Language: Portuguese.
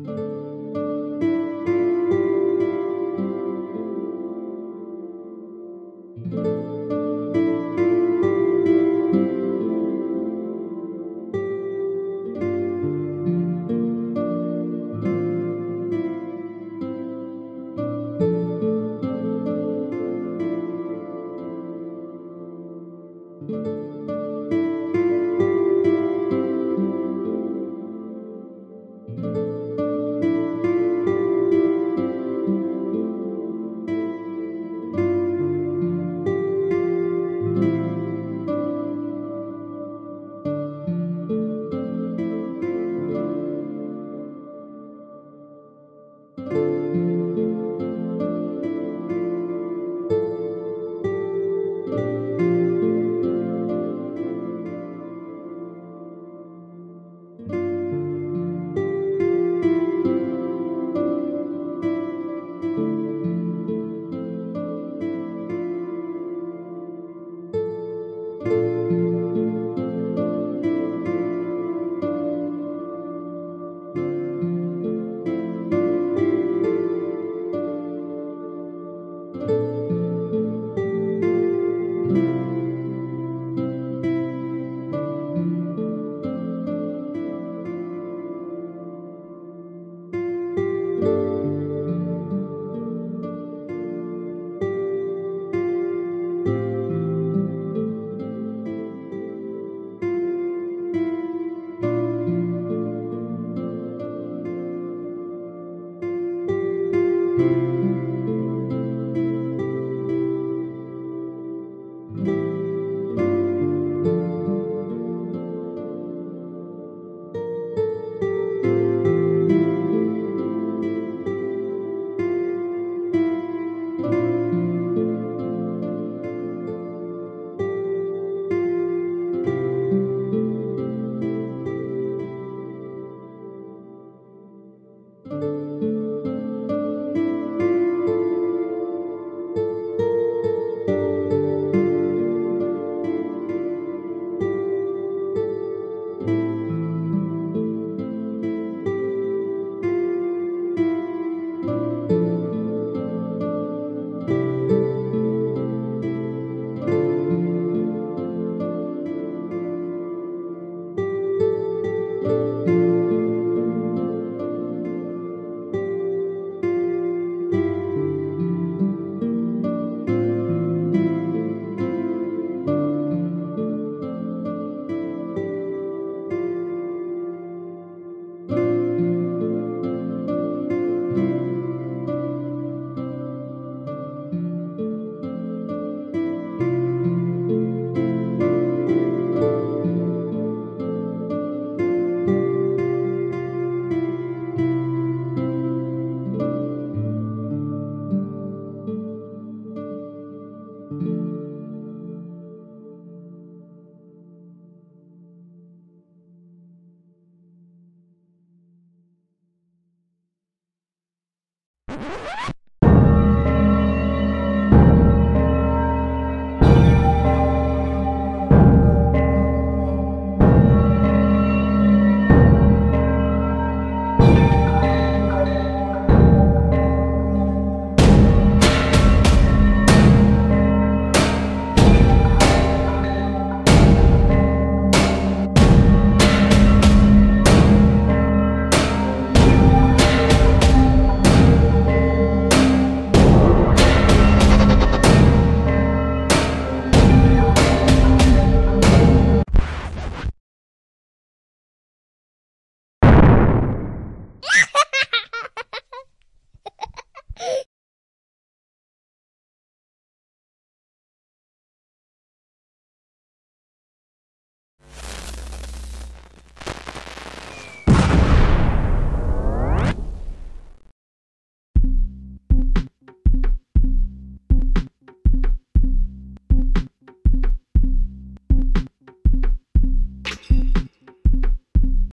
you Ha ha ha!